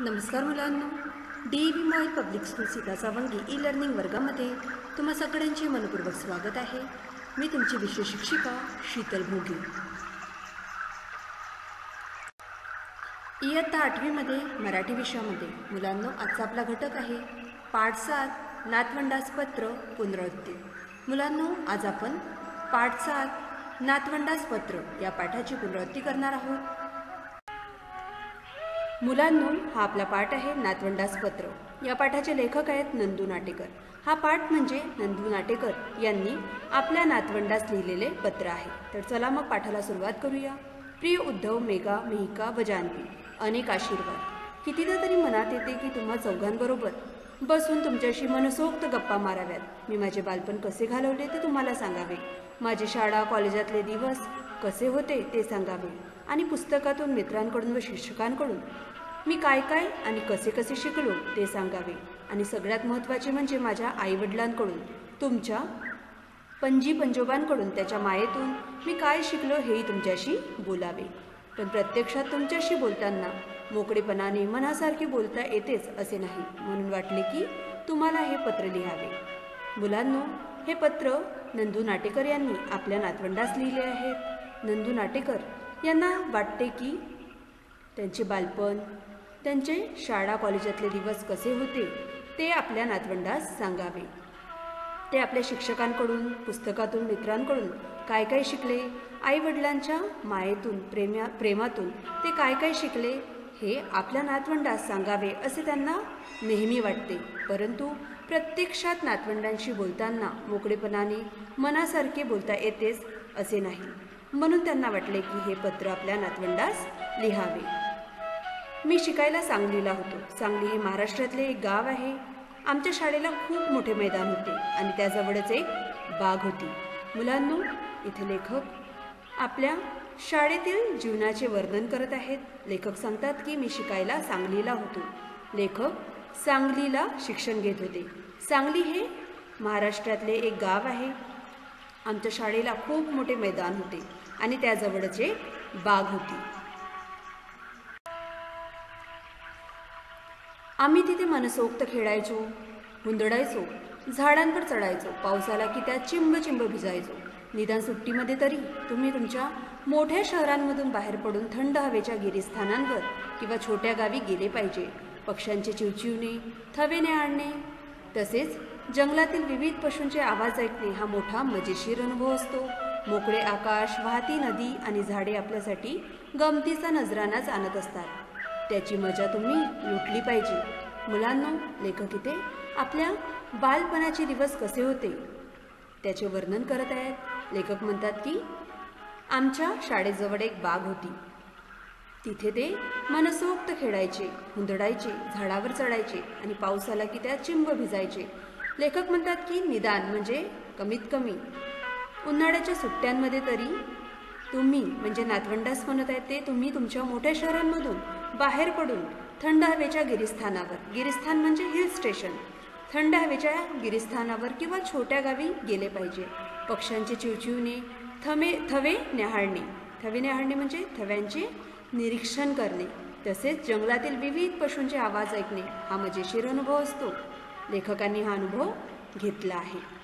नमस्कार मुलांनो. D B Moy public school Sita Sawangi e learning वर्गामध्ये तुम्हा सगळ्यांचे मनपूर्वक स्वागत आहे. मी तुमची विषय शिक्षिका शीतल भोगे. इयत्ता आठवीमध्ये मराठी विषयामध्ये मुलांनो आजचा आपला घटक आहे पाठ सात नातवंडास पत्र पुनरावृत्ती. मुलांनो आज आपण पाठ सात नातवंडास पत्र या पाठाची पुनरावृत्ती करणार आहोत. मुलांनो हा आपला पाठ आहे नातवंडास पत्र. या पाठाचे लेखक आहेत नंदू नाटेकर. हा पाठ म्हणजे नंदू नाटेकर यांनी आपल्या नातवंडास लिहिलेले पत्र आहे. तर चला मग पाठाला सुरुवात करूया. प्रिय उद्धव मेघा मिहिका व जानवी अनेक आशीर्वाद. कितीदा तरी मनात येते की तुम्हा चौघांबरोबर बसून तुमच्याशी मनसोक्त गप्पा माराव्यात. मी माझे बालपण कसे घालवले ते तुम्हाला सांगावे. माझी शाळा कॉलेजातले दिवस कसे होते ते सांगावे. आणि पुस्तकातून मित्रांकडून व शिक्षकांकडून मी काय काय आणि कसे कसे शिकलो ते सांगावे. आणि सगळ्यात महत्त्वाचे म्हणजे माझ्या आईवडिलांकडून तुमच्या पणजी पंजोबांकडून त्याच्या मायेतून मी काय शिकलो हेही तुमच्याशी बोलावे. पण प्रत्यक्षात तुमच्याशी बोलताना मोकळेपणाने मनासारखे बोलता येतेच असे नाही. म्हणून वाटले की तुम्हाला हे पत्र लिहावे. मुलांनो हे पत्र नंदू नाटेकर यांनी आपल्या नातवंडास लिहिले आहेत नंदू नाटेकर यांना वाटते की त्यांचे बालपण त्यांचे शाळा कॉलेजातले दिवस कसे होते ते आपल्या नातवंडास सांगावे. ते आपल्या शिक्षकांकडून पुस्तकातून मित्रांकडून काय काय शिकले आईवडिलांच्या मायेतून प्रेम्या प्रेमातून ते काय काय शिकले हे आपल्या नातवंडास सांगावे असे त्यांना नेहमी वाटते. परंतु प्रत्यक्षात नातवंडांशी बोलताना मोकळेपणाने मनासारखे बोलता येतेच असे नाही. म्हणून त्यांना वाटले की हे पत्र आपल्या नातवंडास लिहावे. मी शिकायला सांगलीला होतो. सांगली हे महाराष्ट्रातले एक गाव आहे. आमच्या शाळेला खूप मोठे मैदान होते आणि त्याजवळच एक बाग होती. मुलांनो इथे लेखक आपल्या शाळेतील जीवनाचे वर्णन करत आहेत. लेखक सांगतात की मी शिकायला सांगलीला होतो. लेखक सांगलीला शिक्षण घेत होते. सांगली हे महाराष्ट्रातले एक गाव आहे. आमच्या शाळेला खूप मोठे मैदान होते. आणि त्याजवळच एक बाग होती आम्ही तिथे मनसोक्त खेळायचो हुंदडायचो झाडांवर चढायचो पावसाला की त्या चिंब चिंब भिजायचो. निदान सुट्टीमध्ये तरी तुम्ही तुमच्या मोठ्या शहरांमधून बाहेर पडून थंड हवेच्या गिरीस्थानांवर किंवा छोट्या गावी गेले पाहिजे. पक्ष्यांचे चिवचिवणे थवेने आणणे. तसेच जंगलातील विविध पशूंचे आवाज ऐकणे हा मोठा मजेशीर अनुभव असतो. मोकळे आकाश वाहती नदी आणि झाडे आपल्यासाठी गमतीचा नजरानाच आणत असतात. त्याची मजा तुम्ही लुटली पाहिजे. मुलांनो लेखक इथे आपल्या बालपणाचे दिवस कसे होते? त्याचे वर्णन करत आहेत. लेखक म्हणतात की आमच्या शाळेजवळ एक बाग होती. तिथे ते मनसोक्त खेळायचे हुंदडायचे झाडावर चढायचे आणि पाऊस आला की त्यात चिंब भिजायचे. लेखक म्हणतात की निदान म्हणजे कमीत कमी उन्हाळ्याच्या सुट्ट्यांमध्ये तरी तुम्ही म्हणजे नातवंडास म्हणत आहेत ते तुम्ही तुमच्या मोठ्या शहरांमधून बाहेर पडून थंड हवेच्या गिरिस्थानावर गिरिस्थान म्हणजे हिल स्टेशन थंड हवेच्या गिरिस्थानावर किंवा छोट्या गावी गेले पाहिजे. पक्ष्यांचे चिवचिवणे थमे थवे न्याहाळणे. थवे न्याहाळणे म्हणजे थव्यांचे निरीक्षण करणे तसेच जंगलातील विविध पशूंचे आवाज ऐकणे. हा मजेशीर अनुभव असतो. लेखकांनी हा अनुभव घेतला आहे.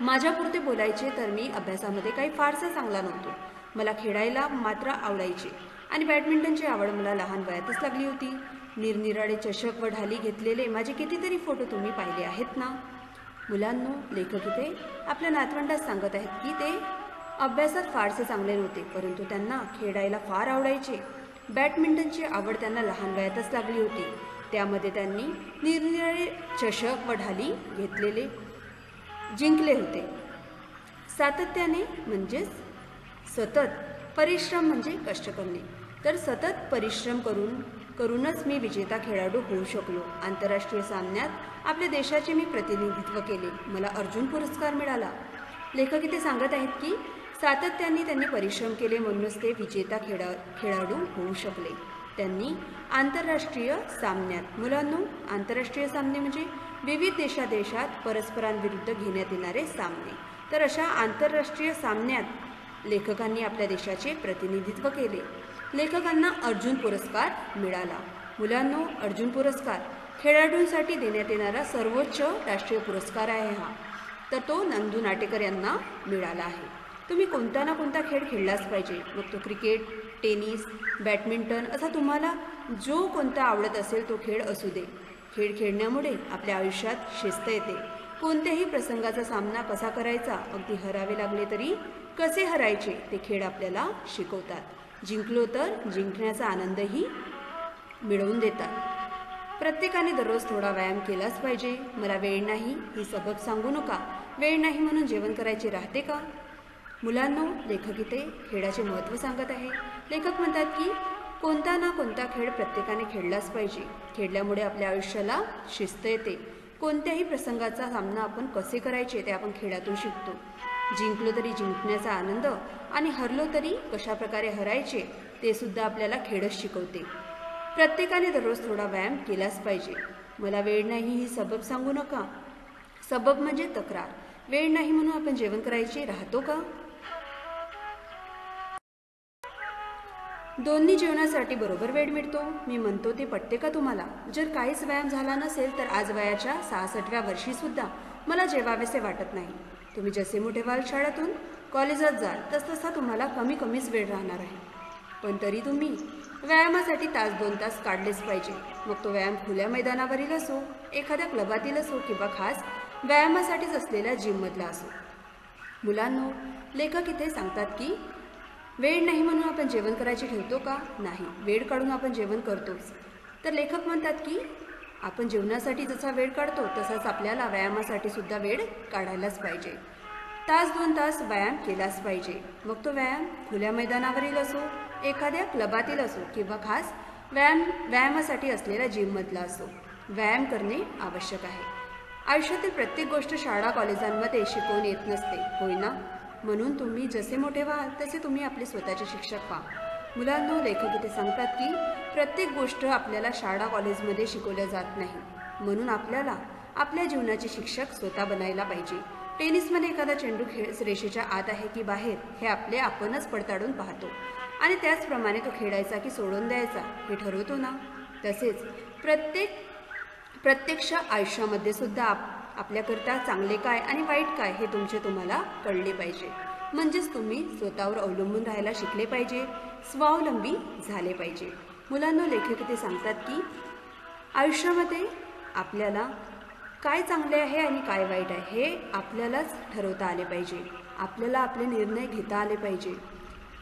माझ्यापुरते बोलायचे तर मी अभ्यासामध्ये काही फारसा चांगला नव्हतो. मला खेळायला मात्र आवडायचे आणि बॅडमिंटनची आवड मला लहान वयातच लागली होती. निरनिराळे चषक व ढाली घेतलेले माझे कितीतरी फोटो तुम्ही पाहिले आहेत ना? मुलांनो लेखक इथे आपल्या नातवंडास सांगत आहेत की ते अभ्यासात फारसे चांगले नव्हते परंतु त्यांना खेळायला फार आवडायचे. बॅडमिंटनची आवड त्यांना लहान वयातच लागली होती. त्यामध्ये त्यांनी निरनिराळे चषक व ढाली घेतलेले जिंकले होते. सातत्याने म्हणजेच सतत परिश्रम म्हणजे कष्ट करणे. तर सतत परिश्रम करून करूनच मी विजेता खेळाडू होऊ शकलो. आंतरराष्ट्रीय सामन्यात आपल्या देशाचे मी प्रतिनिधित्व केले. मला अर्जुन पुरस्कार मिळाला. लेखक इथे सांगत आहेत की सातत्याने त्यांनी परिश्रम केले म्हणूनच ते विजेता खेळा खेळाडू होऊ शकले. त्यांनी आंतरराष्ट्रीय सामन्यात मुलांनो आंतरराष्ट्रीय सामने म्हणजे विविध देशादेशात परस्परांविरुद्ध घेण्यात येणारे सामने. तर अशा आंतरराष्ट्रीय सामन्यात लेखकांनी आपल्या देशाचे प्रतिनिधित्व केले. लेखकांना अर्जुन पुरस्कार मिळाला. मुलांनो अर्जुन पुरस्कार खेळाडूंसाठी देण्यात येणारा सर्वोच्च राष्ट्रीय पुरस्कार आहे हा. तर तो नंदू नाटेकर यांना मिळाला आहे. तुम्ही कोणता ना कोणता खेळ खेळलाच पाहिजे. मग तो क्रिकेट टेनिस बॅडमिंटन असा तुम्हाला जो कोणता आवडत असेल तो खेळ असू दे. खेळ खेळण्यामुळे आपल्या आयुष्यात शिस्त येते. कोणत्याही प्रसंगाचा सामना कसा करायचा अगदी हरावे लागले तरी कसे हरायचे ते खेळ आपल्याला शिकवतात. जिंकलो तर जिंकण्याचा आनंदही मिळवून देतात. प्रत्येकाने दररोज थोडा व्यायाम केलाच पाहिजे. मला वेळ नाही ही सबब सांगू नका. वेळ नाही म्हणून जेवण करायचे राहते का? मुलांनो लेखक इथे खेळाचे महत्त्व सांगत आहे. लेखक म्हणतात की कोणता ना कोणता खेळ प्रत्येकाने खेळलाच पाहिजे. खेळल्यामुळे आपल्या आयुष्याला शिस्त येते. कोणत्याही प्रसंगाचा सामना आपण कसे करायचे ते आपण खेळातून शिकतो. जिंकलो तरी जिंकण्याचा आनंद आणि हरलो तरी कशाप्रकारे हरायचे ते सुद्धा आपल्याला खेळच शिकवते. प्रत्येकाने दररोज थोडा व्यायाम केलाच पाहिजे. मला वेळ नाही ही सबब सांगू नका. सबब म्हणजे तक्रार. वेळ नाही म्हणून आपण जेवण करायचे राहतो का? दोन्ही जेवणासाठी बरोबर वेळ मिळतो. मी म्हणतो ते पटते का तुम्हाला? जर काहीच व्यायाम झाला नसेल तर आज वयाच्या सहासष्टव्या वर्षीसुद्धा मला जेवावेसे वाटत नाही. तुम्ही जसे मोठे व्हाल शाळेतून कॉलेजात जाल तसतसा तुम्हाला कमी कमीच वेळ राहणार आहे. पण तरी तुम्ही व्यायामासाठी तास दोन तास काढलेच पाहिजे. मग तो व्यायाम खुल्या मैदानावरील असो एखाद्या क्लबातील असो किंवा खास व्यायामासाठीच असलेल्या जिममधला असो. मुलांनो लेखक इथे सांगतात की वेळ नाही म्हणून आपण जेवण करायचे ठेवतो का? नाही. वेळ काढून आपण जेवण करतोच तर लेखक म्हणतात की आपण जेवणासाठी जसा वेळ काढतो तसाच आपल्याला व्यायामासाठी सुद्धा वेळ काढायलाच पाहिजे. तास दोन तास व्यायाम केलाच पाहिजे. मग तो व्यायाम खुल्या मैदानावरील असो एखाद्या क्लबातील असो किंवा खास व्यायाम व्यायामासाठी असलेल्या जिममधला असो व्यायाम करणे आवश्यक आहे. आयुष्यातील प्रत्येक गोष्ट शाळा कॉलेजांमध्ये शिकवून येत नसते. होय ना? म्हणून तुम्ही जसे मोठे व्हाल तसे तुम्ही आपले स्वतःचे शिक्षक व्हा. मुलांनो लेखक इथे सांगतात की प्रत्येक गोष्ट आपल्याला शाळा कॉलेजमध्ये शिकवल्या जात नाही. म्हणून आपल्याला आपल्या जीवनाचे शिक्षक स्वतः बनायला पाहिजे. टेनिसमध्ये एखादा चेंडू खेळ रेषेच्या आत आहे की बाहेर हे आपले आपणच पडताळून पाहतो. आणि त्याचप्रमाणे तो खेळायचा की सोडून द्यायचा हे ठरवतो ना? तसेच प्रत्येक प्रत्यक्ष आयुष्यामध्ये सुद्धा आप आपल्याकरता चांगले काय आणि वाईट काय हे तुमचे तुम्हाला कळले पाहिजे. म्हणजेच तुम्ही स्वतःवर अवलंबून राहायला शिकले पाहिजे स्वावलंबी झाले पाहिजे. मुलांना लेखक ते सांगतात की आयुष्यामध्ये आपल्याला काय चांगले आहे आणि काय वाईट आहे हे आपल्यालाच ठरवता आले पाहिजे. आपल्याला आपले निर्णय घेता आले पाहिजे.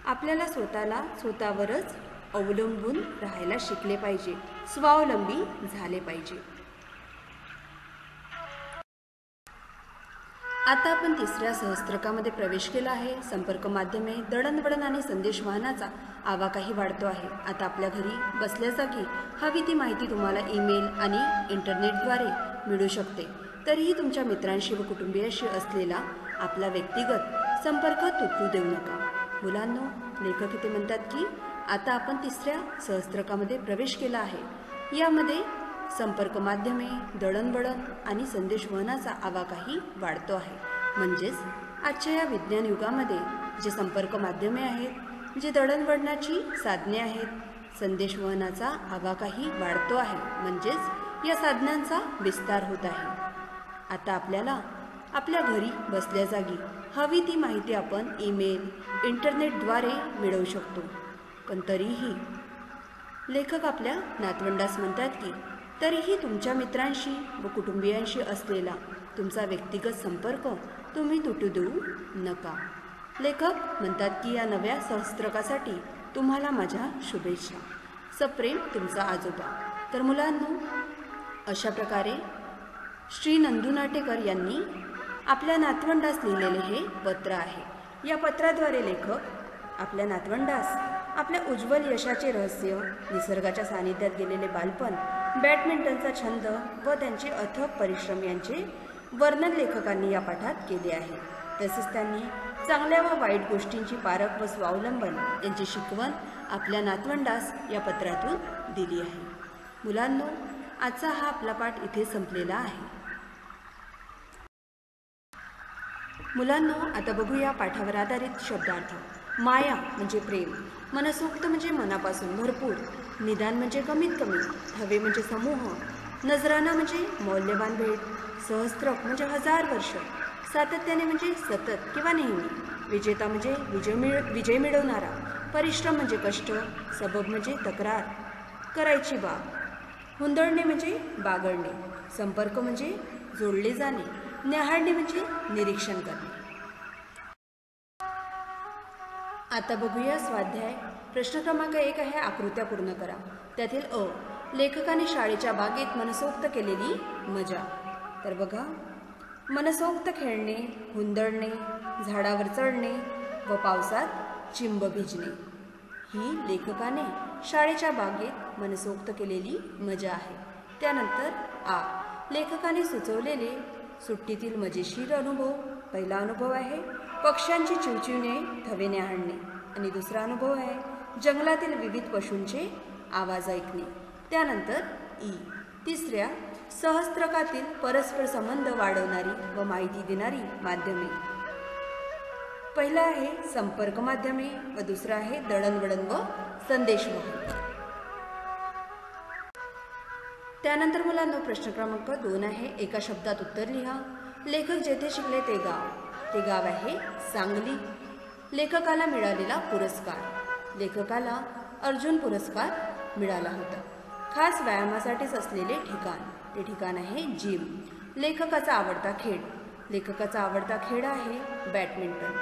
आपल्याला स्वतःला स्वतःवरच अवलंबून राहायला शिकले पाहिजे. स्वावलंबी झाले पाहिजे. आता आपण तिसऱ्या सहस्त्रकामध्ये प्रवेश केला आहे. संपर्क माध्यमे दळणवळण आणि संदेश वाहनाचा आवाकाही वाढतो आहे. आता आपल्या घरी बसल्या जागी हवी ती माहिती तुम्हाला ईमेल आणि इंटरनेटद्वारे मिळू शकते. तरीही तुमच्या मित्रांशी व कुटुंबियाशी असलेला आपला व्यक्तिगत संपर्क तुटू देऊ नका. मुलांनो लेखक इथे म्हणतात की आता आपण तिसऱ्या सहस्त्रकामध्ये प्रवेश केला आहे. यामध्ये संपर्क माध्यमे दळणवळण आणि संदेशवहनाचा आवाकाही वाढतो आहे. म्हणजेच आजच्या या विज्ञान युगामध्ये जे संपर्क माध्यमे आहेत जे दळणवळणाची साधने आहेत संदेशवहनाचा आवाकाही वाढतो आहे. म्हणजेच या साधनांचा विस्तार होत आहे. आता आपल्याला आपल्या घरी बसल्या जागी हवी ती माहिती आपण ईमेल इंटरनेटद्वारे मिळवू शकतो. पण तरीही लेखक आपल्या नातवंडास म्हणतात की तरीही तुमच्या मित्रांशी व कुटुंबियांशी असलेला तुमचा व्यक्तिगत संपर्क तुम्ही तुटू देऊ नका. लेखक म्हणतात की या नव्या सहस्त्रकासाठी तुम्हाला माझ्या शुभेच्छा. सप्रेम तुमचा आजोबा. तर मुलांनो अशा प्रकारे श्री नंदू नाटेकर यांनी आपल्या नातवंडास लिहिलेले हे पत्र आहे. या पत्राद्वारे लेखक आपल्या नातवंडास आपल्या उज्ज्वल यशाचे रहस्य निसर्गाच्या सानिध्यात गेलेले बालपण बॅडमिंटनचा छंद व त्यांचे अथक परिश्रम यांचे वर्णन लेखकांनी या पाठात केले आहे. तसेच त्यांनी चांगल्या व वाईट गोष्टींची पारख व स्वावलंबन यांची शिकवण आपल्या नातवंडास या पत्रातून दिली आहे. मुलांनो आजचा हा आपला पाठ इथे संपलेला आहे. मुलांनो आता बघूया पाठावर आधारित शब्दार्थ. माया म्हणजे प्रेम. मनसोक्त म्हणजे मनापासून भरपूर. निदान म्हणजे कमीत कमी. हवे म्हणजे समूह. नजराना म्हणजे मौल्यवान भेट. सहस्त्र म्हणजे हजार वर्ष. सातत्याने म्हणजे सतत किंवा नेहमी. विजेता म्हणजे विजय मिळ विजय मिळवणारा. परिश्रम म्हणजे कष्ट. सबब म्हणजे तक्रार. करायची बाब हुंदळणे म्हणजे बागडणे संपर्क म्हणजे जोडले जाणे. न्याहाळणे म्हणजे निरीक्षण करणे. आता बघूया स्वाध्याय. प्रश्न क्रमांक एक आहे आकृत्या पूर्ण करा. त्यातील अ लेखकाने शाळेच्या बागेत मनसोक्त केलेली मजा. तर बघा मनसोक्त खेळणे हुंदडणे झाडावर चढणे व पावसात चिंब भिजणे ही लेखकाने शाळेच्या बागेत मनसोक्त केलेली मजा आहे. त्यानंतर आ लेखकाने सुचवलेले सुट्टीतील मजेशीर अनुभव. पहिला अनुभव आहे पक्ष्यांची चिवचिवणे थवेने आणणे. आणि दुसरा अनुभव आहे जंगलातील विविध पशूंचे आवाज ऐकणे. त्यानंतर ई. तिसऱ्या सहस्त्रकातील परस्पर संबंध वाढवणारी व माहिती देणारी माध्यमे. पहिला आहे संपर्क माध्यमे व दुसरं आहे दळणवळण व संदेशवहन. त्यानंतर मुलांना प्रश्न क्रमांक दोन आहे एका शब्दात उत्तर लिहा. लेखक जेथे शिकले ते गाव. ते गाव आहे सांगली. लेखकाला मिळालेला पुरस्कार. लेखकाला अर्जुन पुरस्कार मिळाला होता. खास व्यायामासाठीच असलेले ठिकाण. ते ठिकाण आहे जिम. लेखकाचा आवडता खेळ. लेखकाचा आवडता खेळ आहे बॅडमिंटन.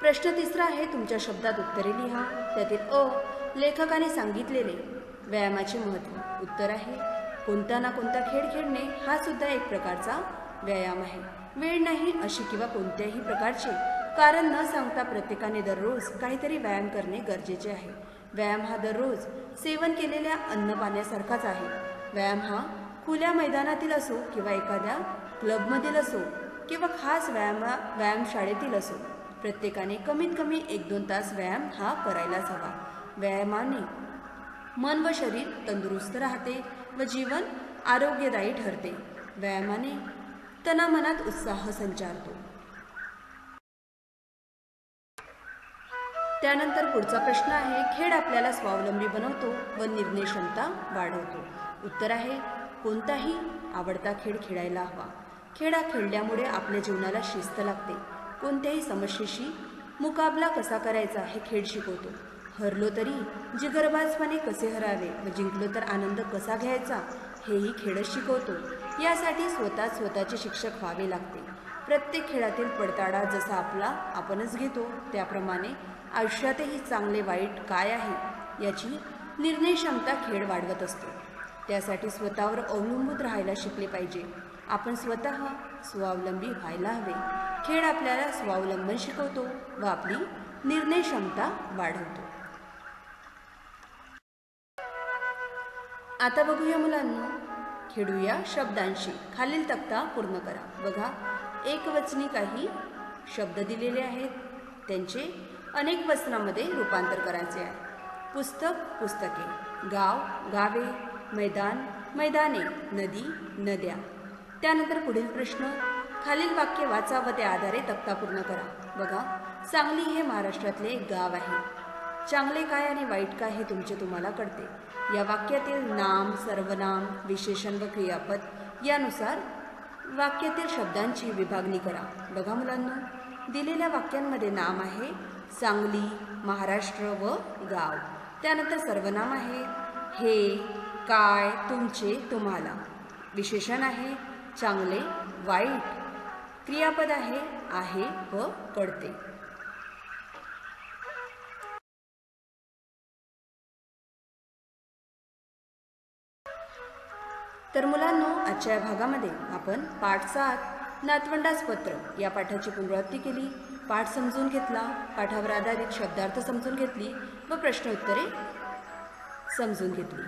प्रश्न तिसरा आहे तुमच्या शब्दात उत्तरे लिहा. त्यातील अ लेखकाने सांगितलेले. व्यायामाचे महत्त्व. उत्तर आहे कोणता ना कोणता खेळ खेळणे हा सुद्धा एक प्रकारचा व्यायाम आहे. वेळ नाही अशी किंवा कोणत्याही प्रकारचे. कारण न सांगता प्रत्येकाने दररोज काहीतरी व्यायाम करणे गरजेचे आहे. व्यायाम हा दररोज सेवन केलेल्या अन्न पाण्यासारखाच आहे. व्यायाम हा खुल्या मैदानातील असो किंवा एखाद्या क्लबमधील असो किंवा खास व्यायामा व्यायामशाळेतील असो प्रत्येकाने कमीत कमी एक दोन तास व्यायाम हा करायलाच हवा. व्यायामाने मन व शरीर तंदुरुस्त राहते. व जीवन आरोग्यदायी ठरते. व्यायामाने तनामनात उत्साह संचारतो. त्यानंतर पुढचा प्रश्न आहे खेळ आपल्याला स्वावलंबी बनवतो व निर्णय क्षमता वाढवतो. उत्तर आहे कोणताही आवडता खेळ खेळायला हवा. खेळा खेळल्यामुळे आपल्या जीवनाला शिस्त लागते. कोणत्याही समस्येशी मुकाबला कसा करायचा हे खेळ शिकवतो. हरलो तरी जिगरबाजपणे कसे हरावे व जिंकलो तर आनंद कसा घ्यायचा हेही खेळच शिकवतो. यासाठी स्वतः स्वतःचे शिक्षक व्हावे लागते. प्रत्येक खेळातील पडताळा जसा आपला आपणच घेतो. त्याप्रमाणे आयुष्यातही चांगले वाईट काय आहे याची निर्णय क्षमता खेळ वाढवत असतो. त्यासाठी स्वतःवर अवलंबून राहायला शिकले पाहिजे. आपण स्वतः स्वावलंबी व्हायला हवे. खेळ आपल्याला स्वावलंबन शिकवतो व आपली निर्णय क्षमता वाढवतो. आता बघूया मुलांना. खेळूया शब्दांशी. खालील तक्ता पूर्ण करा. बघा एकवचनी काही शब्द दिलेले आहेत. त्यांचे अनेक वचनामध्ये रूपांतर करायचे आहे. पुस्तक पुस्तके. गाव गावे मैदान मैदाने नदी नद्या. त्यानंतर पुढील प्रश्न. खालील वाक्य वाचा व त्या आधारे तक्ता पूर्ण करा. बघा सांगली हे महाराष्ट्रातले एक गाव आहे. चांगले काय आणि वाईट काय हे तुमचे तुम्हाला कळते. या वाक्यातील नाम सर्वनाम विशेषण व क्रियापद यानुसार वाक्यातील शब्दांची विभागणी करा. बघा मुलांना दिलेल्या वाक्यांमध्ये नाम आहे सांगली महाराष्ट्र व गाव. त्यानंतर सर्वनाम आहे हे काय तुमचे तुम्हाला. विशेषण आहे चांगले वाईट. क्रियापद आहे आहे व कळते. तर मुलांनो आजच्या या भागामध्ये आपण पाठ सात नातवंडास पत्र या पाठाची पुनरावृत्ती केली. पाठ समजून घेतला पाठावर आधारित शब्दार्थ समजून घेतली व प्रश्नोत्तरे समजून घेतली.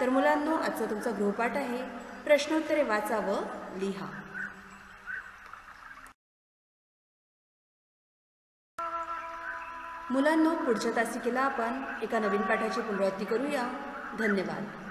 तर मुलांनो आजचा तुमचा गृहपाठ आहे. प्रश्नोत्तरे वाचा व लिहा. मुलांनो पुढच्या तासिकेला आपण एका नवीन पाठाची पुनरावृत्ती करूया. धन्यवाद.